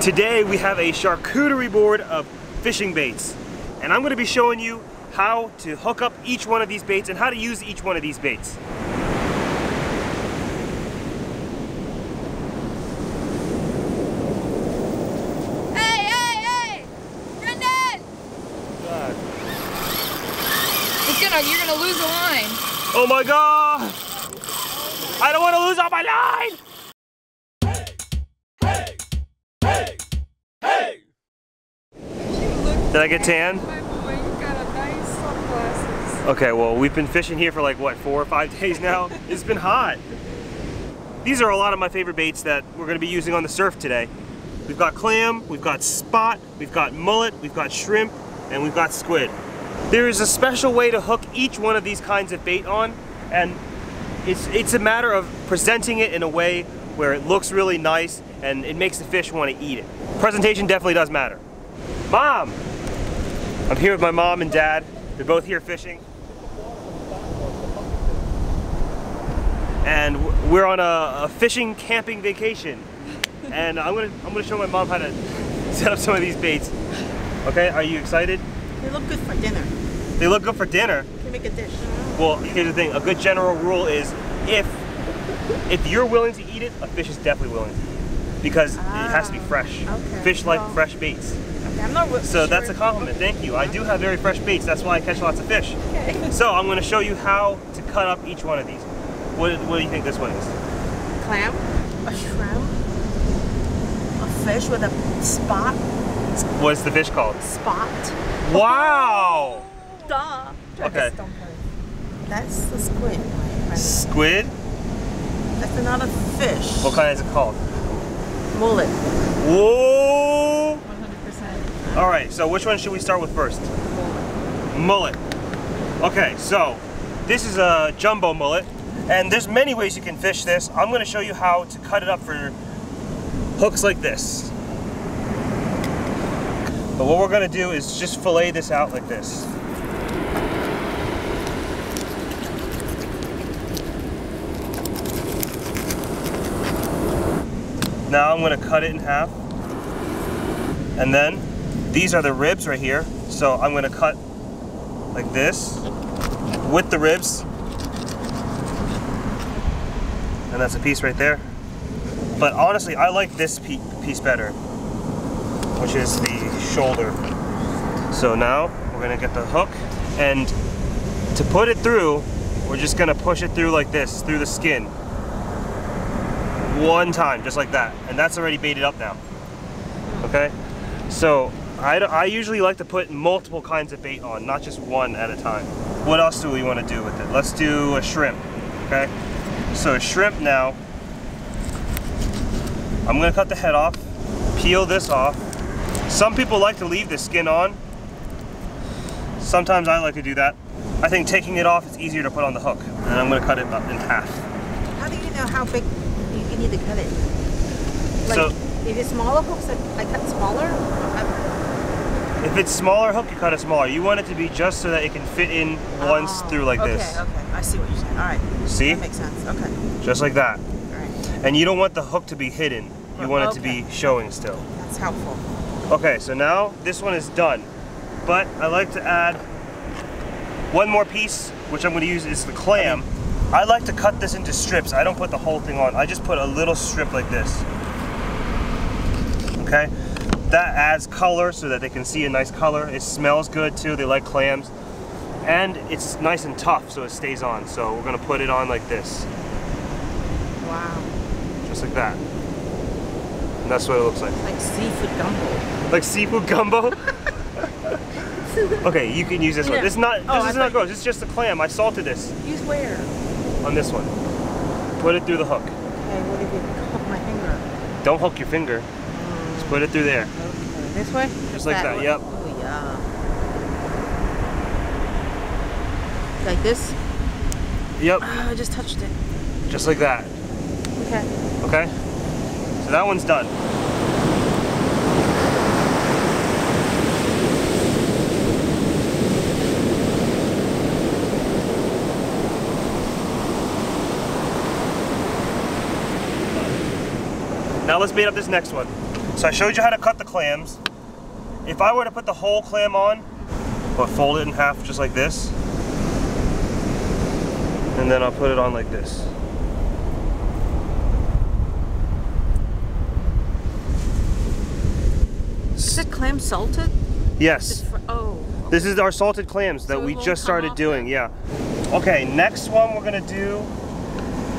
Today we have a charcuterie board of fishing baits. And I'm gonna be showing you how to hook up each one of these baits and how to use each one of these baits. Hey, hey, hey! Brendon! God. It's gonna, you're gonna lose the line. Oh my god! I don't want to lose all my line! Did I get tan? My boy, you got a nice sunglasses. Okay, well, we've been fishing here for like, what, four or five days now? it's been hot. These are a lot of my favorite baits that we're gonna be using on the surf today. We've got clam, we've got spot, we've got mullet, we've got shrimp, and we've got squid. There is a special way to hook each one of these kinds of bait on, and it's, it's a matter of presenting it in a way where it looks really nice and it makes the fish want to eat it. Presentation definitely does matter. Mom! I'm here with my mom and dad. They're both here fishing. And we're on a, a fishing camping vacation. And I'm gonna I'm gonna show my mom how to set up some of these baits. Okay, are you excited? They look good for dinner. They look good for dinner. You can make a dish. Well, here's the thing. A good general rule is if if you're willing to eat it, a fish is definitely willing to eat it because it has to be Ah, fresh. okay. Fish like Well- fresh baits. I'm not wi- So sure that's a compliment. Thank you. I do have very fresh baits. That's why I catch lots of fish. Okay. So I'm going to show you how to cut up each one of these. What, what do you think this one is? Clam, a shrimp, a fish with a spot. What's the fish called? Spot. Wow! Duh. Okay. That's the squid. Squid? That's another fish. What kind is it called? Mullet. Whoa! 100%. All right, so which one should we start with first? Mullet. Okay, so this is a jumbo mullet, and there's many ways you can fish this. I'm gonna show you how to cut it up for hooks like this. But what we're gonna do is just fillet this out like this. Now I'm gonna cut it in half. And then these are the ribs right here. So I'm gonna cut like this with the ribs. And that's a piece right there. But honestly, I like this piece better, which is the shoulder. So now we're gonna get the hook and to put it through, we're just gonna push it through like this, through the skin. One time, just like that. And that's already baited up now. Okay? So I, I usually like to put multiple kinds of bait on, not just one at a time. What else do we want to do with it? Let's do a shrimp, okay? So a shrimp now, I'm gonna cut the head off, peel this off. Some people like to leave the skin on. Sometimes I like to do that. I think taking it off is easier to put on the hook. And I'm gonna cut it up in half. How do you know how big you, need to cut it? Like, So- if it's smaller hooks, I, I cut smaller. If it's smaller hook, you cut it smaller. You want it to be just so that it can fit in once Oh, through like okay, this. Okay, okay. I see what you're saying. All right. See? That makes sense. Okay. Just like that. All right. And you don't want the hook to be hidden. You want it to be showing still. That's helpful. Okay, so now this one is done. But I like to add one more piece, which I'm going to use is the clam. I like to cut this into strips. I don't put the whole thing on. I just put a little strip like this. Okay? That adds color so that they can see a nice color. It smells good too. They like clams. And it's nice and tough so it stays on. So we're going to put it on like this. Wow. Just like that. And that's what it looks like. Like seafood gumbo. Like seafood gumbo? okay, you can use this one. This is not this Oh, is not gross. It's just a clam. I salted this Use where? on this one. Put it through the hook. Okay, what if you hook my finger? Don't hook your finger. Put it through there. This way? Just like that, way? yep. Oh, yeah. Like this? Yep, Oh, I just touched it. just like that. Okay. Okay? So that one's done. Now let's bait up this next one. So I showed you how to cut the clams. If I were to put the whole clam on, but fold it in half just like this, and then I'll put it on like this. Is it clam salted? Yes. Oh. This is our salted clams that So we just started doing, yeah. Okay, next one we're gonna do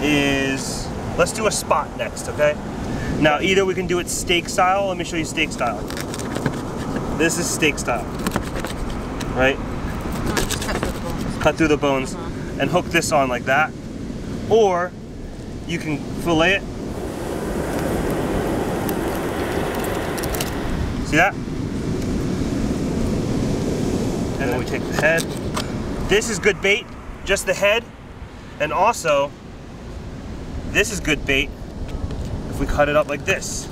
is, let's do a spot next, okay? Now, either we can do it steak style, let me show you steak style. This is steak style, right? No, cut bones. Cut through the bones Uh-huh. and hook this on like that. Or you can fillet it. See that? And then we take the head. This is good bait, just the head. And also, this is good bait we cut it up like this.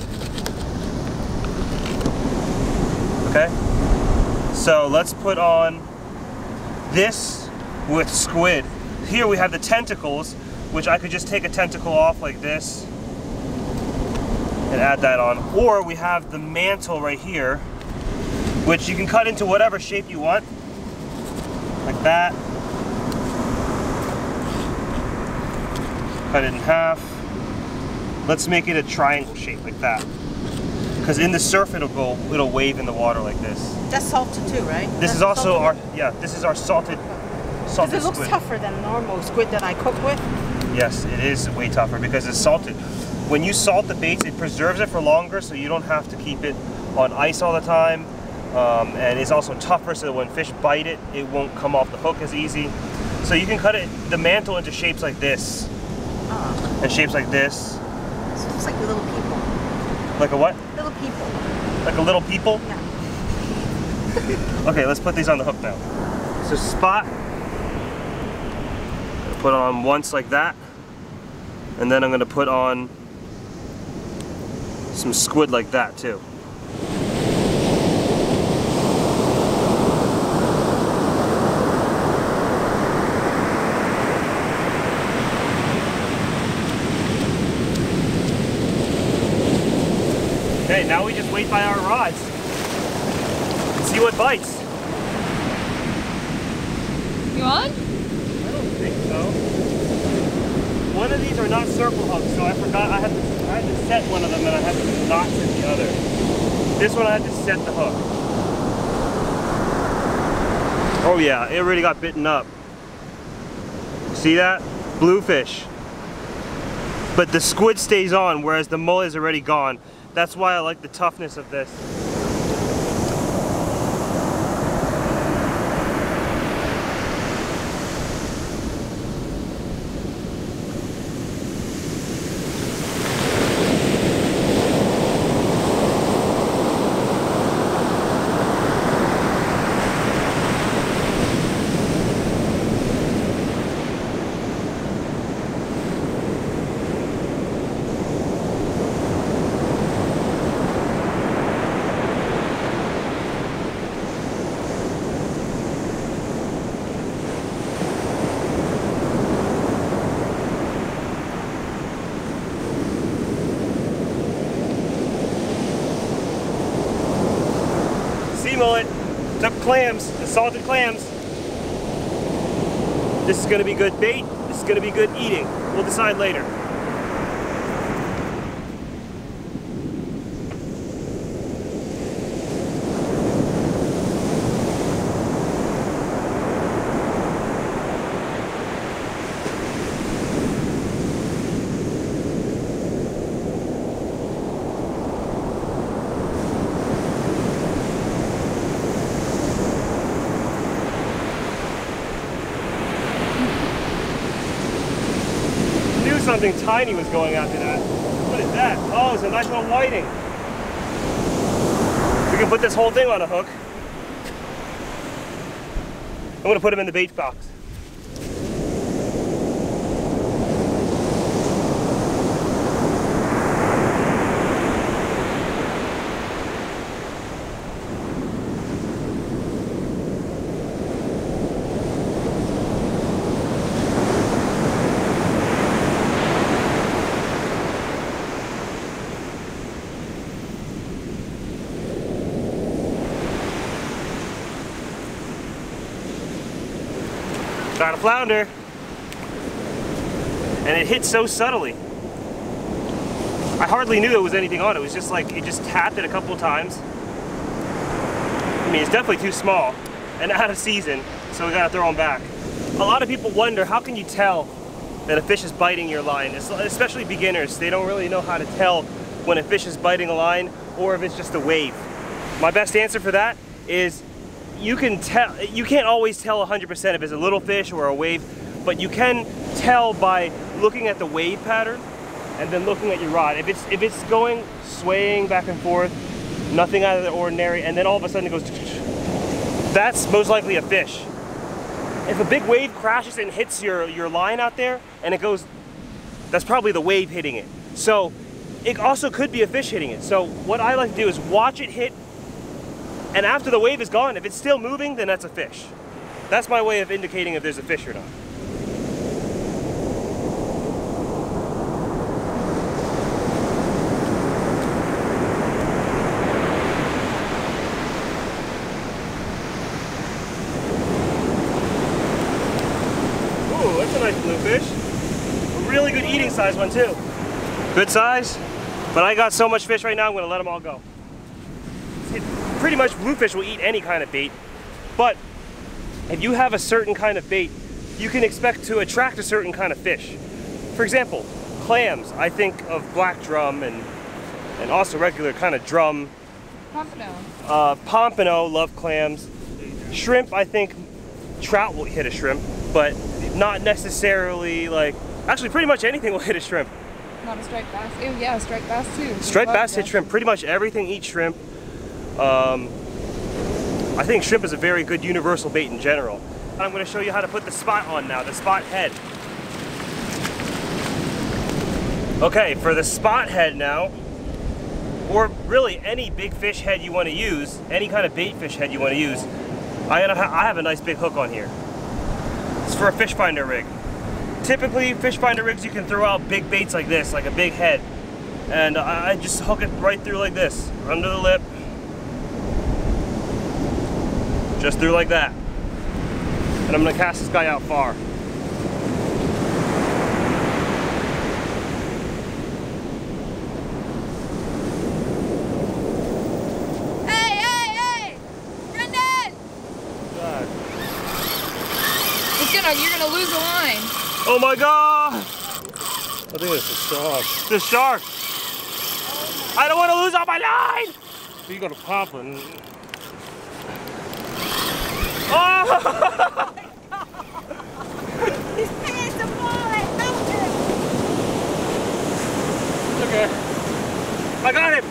Okay? So let's put on this with squid. Here we have the tentacles, which I could just take a tentacle off like this and add that on. Or we have the mantle right here, which you can cut into whatever shape you want. Like that. Cut it in half. Let's make it a triangle shape like that. Because in the surf it'll go, it'll wave in the water like this. That's salted too, right? This That's is also our, yeah, this is our salted, Because salted it looks squid. tougher than normal squid that I cook with. Yes, it is way tougher because it's salted. When you salt the baits, it preserves it for longer, so you don't have to keep it on ice all the time. Um, and it's also tougher, so when fish bite it, it won't come off the hook as easy. So you can cut it, the mantle into shapes like this, Uh, and shapes like this. Looks like little people. Like a what? Little people. Like a little people? Yeah. Okay, let's put these on the hook now. So spot, put on once like that, and then I'm gonna put on some squid like that too. Okay, now we just wait by our rods and see what bites. You on? I don't think so. One of these are not circle hooks, so I forgot I had to, I had to set one of them and I had to not set the other. This one I had to set the hook. Oh yeah, it already got bitten up. See that? Bluefish. But the squid stays on, whereas the mullet is already gone. That's why I like the toughness of this. Clams, the salted clams. This is gonna be good bait, this is gonna be good eating. We'll decide later. Knew something tiny was going after that. What is that? Oh, it's a nice little whiting. We can put this whole thing on a hook. I'm gonna put him in the bait box. Got a flounder. And it hit so subtly. I hardly knew there was anything on it. It was just like, it just tapped it a couple times. I mean, it's definitely too small and out of season, so we gotta throw them back. A lot of people wonder, how can you tell that a fish is biting your line? Especially beginners, they don't really know how to tell when a fish is biting a line or if it's just a wave. My best answer for that is you can tell, you can't always tell 100% if it's a little fish or a wave, but you can tell by looking at the wave pattern and then looking at your rod. If it's, if it's going, swaying back and forth, nothing out of the ordinary, and then all of a sudden it goes, that's most likely a fish. If a big wave crashes and hits your, your line out there and it goes, that's probably the wave hitting it. So it also could be a fish hitting it. So what I like to do is watch it hit and after the wave is gone, if it's still moving, then that's a fish. That's my way of indicating if there's a fish or not. Ooh, that's a nice bluefish. A really good eating size one too. Good size, but I got so much fish right now, I'm gonna let them all go. It- pretty much bluefish will eat any kind of bait, but if you have a certain kind of bait, you can expect to attract a certain kind of fish. For example, clams, I think of black drum and, and also regular kind of drum. Pompano. Uh, pompano, love clams. Shrimp, I think trout will hit a shrimp, but not necessarily like, actually pretty much anything will hit a shrimp. Not a striped bass. Ew, yeah, striped bass too. Striped bass hit shrimp. Pretty much everything eats shrimp. Um, I think shrimp is a very good universal bait in general. I'm going to show you how to put the spot on now, the spot head. Okay, for the spot head now, or really any big fish head you want to use, any kind of bait fish head you want to use, I have a nice big hook on here. It's for a fish finder rig. Typically, fish finder rigs you can throw out big baits like this, like a big head, and I just hook it right through like this, under the lip, just through like that. And I'm gonna cast this guy out far. Hey, hey, hey! Brendon! It's you're gonna lose a line. Oh my god! I think it's a shark. The shark! I don't want to lose all my line! So you gonna pop it. And- Oh! His pants are falling. Melted. Okay. I got him!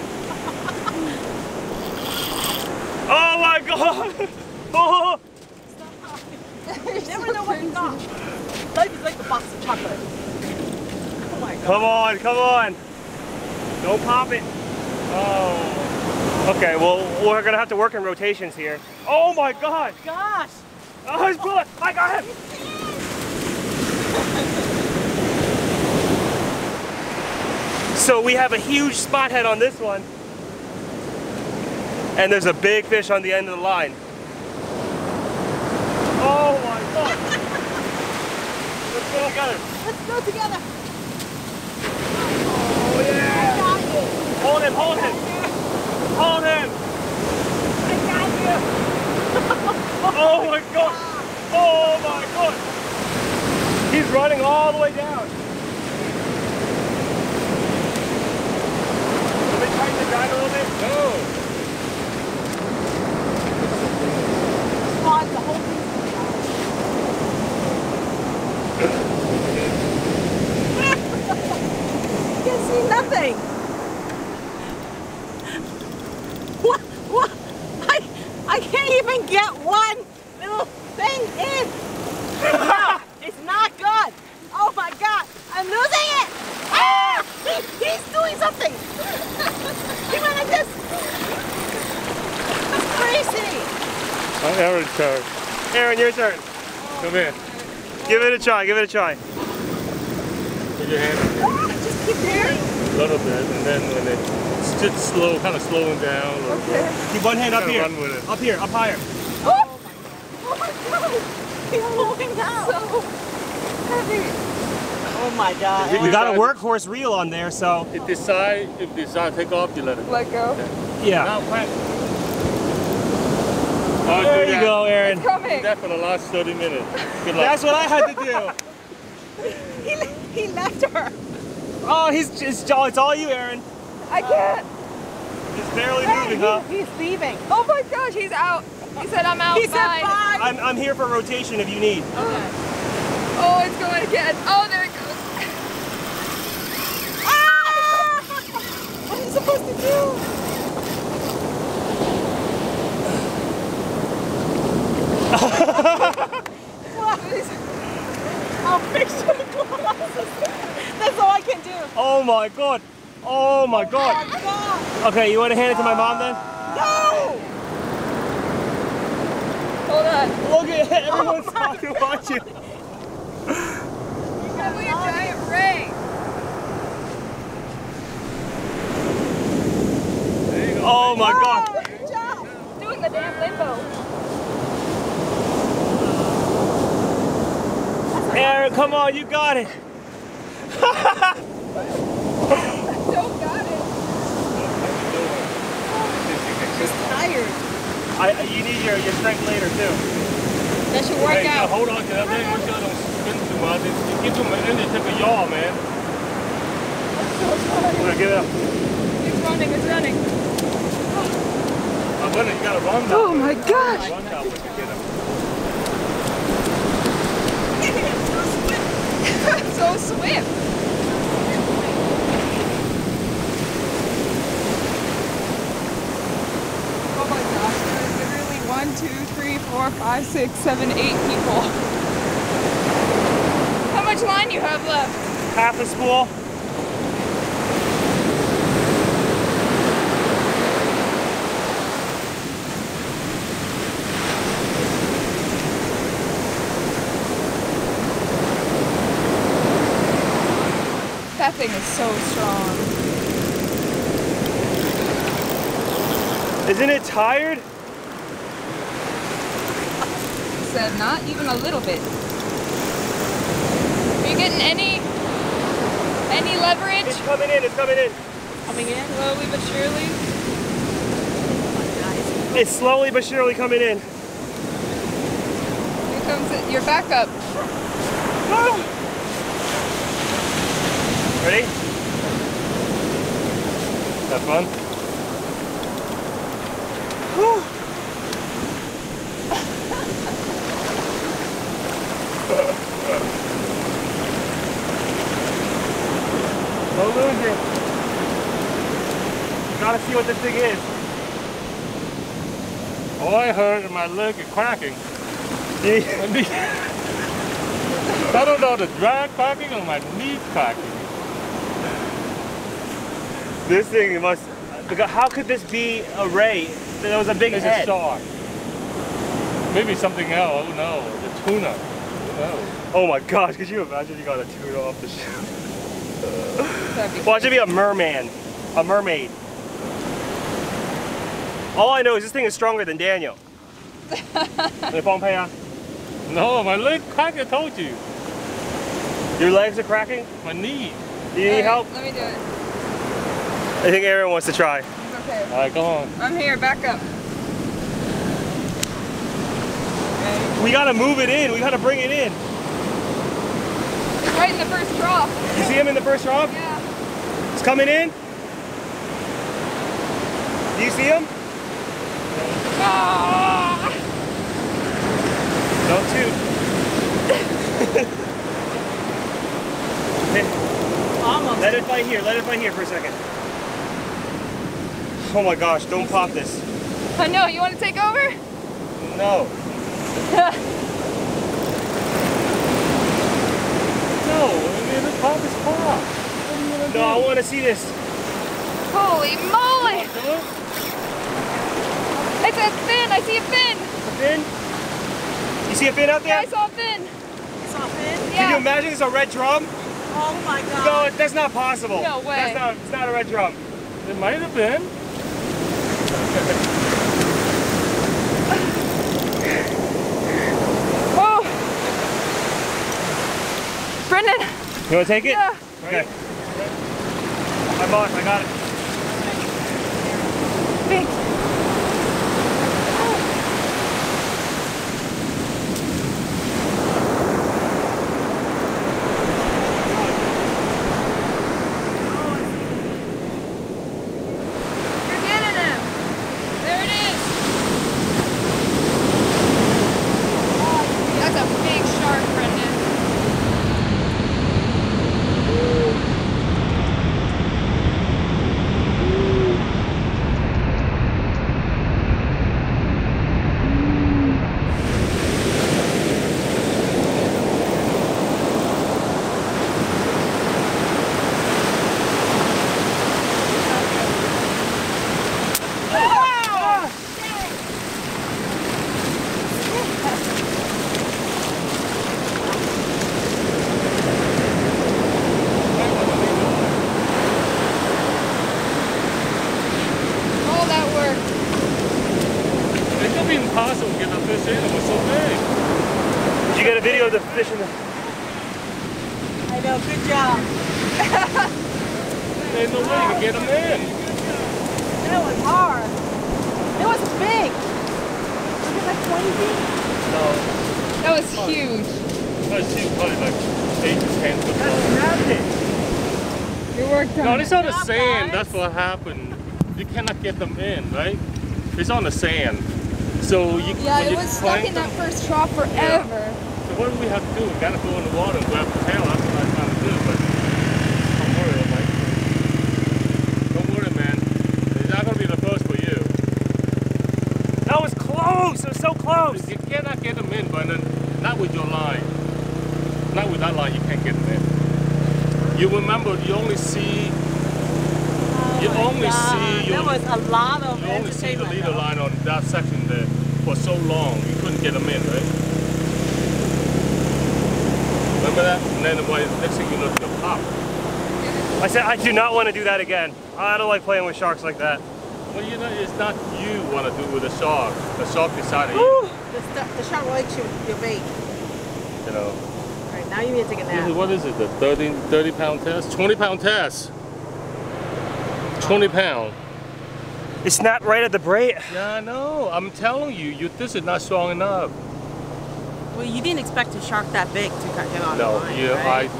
Oh my god! Oh! Never know what you got. Life is like a box of chocolate. Oh my god. Come on, come on! Don't pop it! Oh. Okay, well, we're gonna have to work in rotations here. Oh my god! Gosh. Oh, he's pulling! I got him! So we have a huge spot head on this one. And there's a big fish on the end of the line. Oh my god! Let's go together. Let's go together. Oh yeah! I got you. Hold him, hold him! Hold him! I got you. Oh my god! Oh my god! He's running all the way down. Let me tighten the guide a little bit. No. Squad, the whole thing's coming out. You can see nothing. What? What? I, I can't even get one little thing in. No, it's not good. Oh my God, I'm losing it. Ah! He, he's doing something. he went like this. That's crazy. I never turn. Erin, your turn. Come here. Give it a try, give it a try. Put your hand Just keep there. a little bit, and then when it's just slow, kind of slowing down. a little bit. Okay. Keep one hand up here. run with it. Up here, up higher. Oh, oh my God. He's pulling out. So heavy. Oh my god. We got a workhorse reel on there, so If this side, if this side take off, you let it. Let go. yeah. Now crank. Oh, There you that. go, Erin. Do Coming. that for the last 30 minutes. Good luck. That's what I had to do. He, he left her. Oh, he's it's, all- it's all you, Erin. I can't. It's barely Hey, moving, he- huh? he's leaving. Oh my gosh, he's out. He said I'm out. He said bye. I'm, I'm here for rotation if you need. Okay. Oh, it's going again. Oh, there it goes. Ah! What are you supposed to do? I'll fix your glasses. That's all I can do. Oh my god. Oh my Oh god. my god. Okay, you want to hand it to my mom then? No! Hold on. Look at it. Everyone's oh talking about you. Probably a giant ring. Oh my god. Oh, good job. Doing the damn limbo. Erin, come on, you got it. Don't got it. She's tired. I, I- you need your, your strength later too. That should work Hey, you gotta hold on to that thing. Make sure it don't spin too much. It, it gives them an energy to take a yaw, man. Wanna get it up. It's running, it's running. I wonder, you gotta run Oh my gosh. Run down with the kid. so swift. Oh my gosh, there's literally one, two, three, four, five, six, seven, eight people. How much line you have left? Half a spool. That thing is so strong. Isn't it tired? He said not even a little bit. Are you getting any any leverage? It's coming in, it's coming in. Coming in. Slowly but surely. It's slowly but surely coming in. Here comes it, your backup. Ah! Ready? Have fun? Don't lose it. You gotta see what this thing is. All I heard in my leg is cracking. I don't know the drag cracking or my knee cracking. This thing must. because How could this be a ray? There was a big It's a head. shark. Maybe something else. Oh no, the tuna. Who knows? Oh my gosh, could you imagine you got a tuna off the ship? That'd be Watch it be a merman. A mermaid. All I know is this thing is stronger than Daniel. If I'm paying- No, my leg cracked. I told you. Your legs are cracking? My knee. Do you need help? Let me do it. I think Erin wants to try. It's okay. All right, go on. I'm here, back up. We gotta move it in. We gotta bring it in. Right in the first drop. You see him in the first drop? Yeah. He's coming in. Do you see him? Ah! Don't shoot. Almost. Let it fight here. Let it fight here for a second. Oh my gosh, don't pop this. I know, you want to take over? No. No, I mean the top is pop. What are No, I want to see this. Holy moly! do? It's a fin! I see a fin! A fin? You see a fin out Yeah, there? I saw a fin! It's off in. Can you imagine it's a red drum? Oh my god. No, that's not possible. No way. That's not, it's not a red drum. It might have been. Oh! You want to take it? Yeah. Okay. My boss, I got it. Thanks. You're getting him. There it is. That's a big shark, Brendon. All that work. It could be impossible to get the fish in. It was so big. Did you get a video of the fish in the... I know, good job. There's no way you can get them in. That was hard. It was big. Was it like 20 feet? No. That was huge. I see probably like 8 to 10 foot long. Grabbed it. Your work done. No, it's on the sand. guys. That's what happened. You cannot get them in, right? It's on the sand. So you Yeah, it you was stuck in them- that first trough forever. So what do we have to do? We gotta go in the water and grab the tail. That's what I'm trying to do. But don't worry, Mike. Don't worry, man. It's not gonna be the first for you. That was close. It was so close. You cannot get them in, Brendon. Not with your line. Not with that line, you can't get them in. You remember, you only see, oh You Oh my only God. see your- There was a lot of you only see the leader though. line on that section there for so long. You couldn't get them in, right? Remember that? And then when, next thing you know, it's gonna pop. I said I do not want to do that again. I don't like playing with sharks like that. Well, you know, it's not you want to do with the shark. The shark decided, Woo. The, st- the shark likes you, your bait. you know. All right, now you need to take a This is, what is it? The 30, 30 pound test? 20 pound test. 20 pound. It snapped right at the braid. Yeah, I know. I'm telling you, you this is not strong enough. Well, you didn't expect a shark that big to cut him on No, the line, you, right?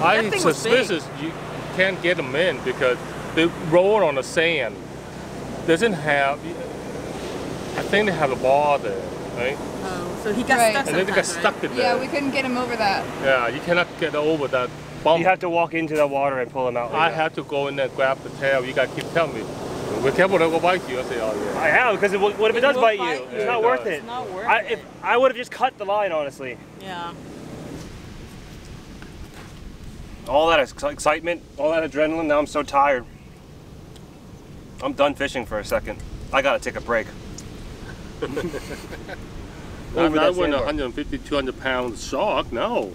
I, I That thing was suspicious you can't get them in because they roll on the sand. Doesn't have. I think they have a bar there, right? Oh, so he got Right. stuck And then they got sometimes, stuck in Yeah, we couldn't get him over that. Yeah, you cannot get over that bump. You have to walk into the water and pull him out. I have to go in there and grab the tail. You gotta keep telling me. Be careful, they'll go bite you. I say, oh yeah. I have because what if it It does bite bite you? you. It's Yeah, not it worth it. It's not worth I, it. if I would have just cut the line, honestly. Yeah. All that ex- excitement, all that adrenaline. Now I'm so tired. I'm done fishing for a second. I gotta take a break. Not, Over not that when a sandbar. 150, 200 pound shark. No,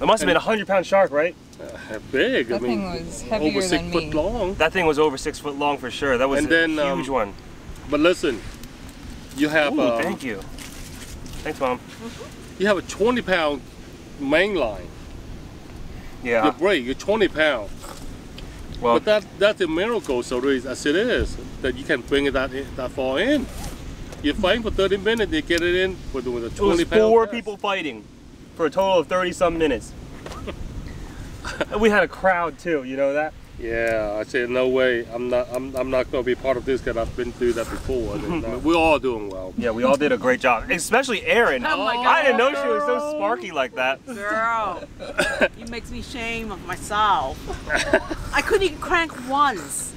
It must have been a hundred pound shark, right? uh, big. That I mean, thing was heavier over six than foot me. long. That thing was over six foot long for sure. That was And a then, huge um, one. But listen, you have Ooh, um, thank you. Thanks, mom. you have a 20 pound main line. Yeah. Your braid, you're 20 pound. Well, but that that's a miracle, so is, as it is, that you can bring it that that far in. You're fighting for 30 minutes, you get it in with, with a it was four test. people fighting for a total of thirty some minutes. We had a crowd too. You know that? Yeah, I said no way. I'm not. I'm, I'm not going to be part of this because I've been through that before. I mean, uh, we're all doing well. Yeah, we all did a great job, especially Erin. Oh my God, I didn't know she was so sparky like that. Girl, it makes me shame of myself. I couldn't even crank once.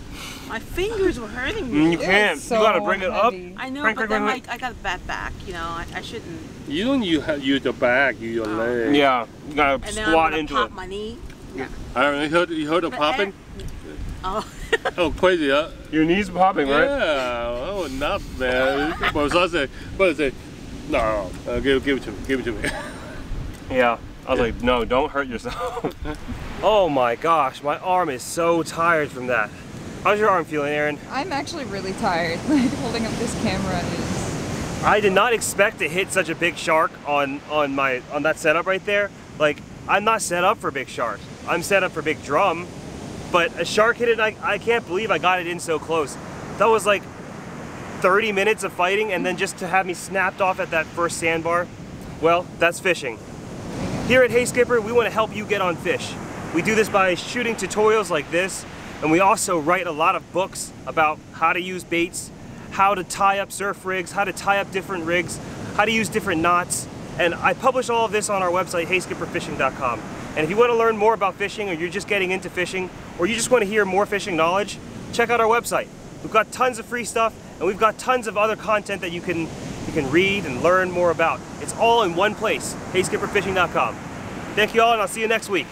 My fingers were hurting Mm, me. You can't. so you gotta bring it up. I know, Crank, but crank, then crank, like I got a bad back. You know, I, I shouldn't. You don't you have use your back, You your Oh. leg. Yeah, you gotta And then I'm squat into pop it. my knee. I you heard you heard of popping? Oh, Oh, crazy, huh? Your knees popping, right? Yeah. Oh, not man. but so I say, but I say, no, uh, give give it to me, give it to me. Yeah. I was like, no, don't hurt yourself. oh my gosh, my arm is so tired from that. How's your arm feeling, Erin? I'm actually really tired. Like holding up this camera is. I did not expect to hit such a big shark on on my on that setup right there. Like I'm not set up for big shark. I'm set up for big drum, but a shark hit it, I, I can't believe I got it in so close. That was like 30 minutes of fighting and then just to have me snapped off at that first sandbar, well, that's fishing. Here at Hey Skipper, we want to help you get on fish. We do this by shooting tutorials like this, and we also write a lot of books about how to use baits, how to tie up surf rigs, how to tie up different rigs, how to use different knots, and I publish all of this on our website, heyskipperfishing.com. And if you want to learn more about fishing, or you're just getting into fishing, or you just want to hear more fishing knowledge, check out our website. We've got tons of free stuff, and we've got tons of other content that you can you can read and learn more about. It's all in one place, heyskipperfishing.com. Thank you all, and I'll see you next week.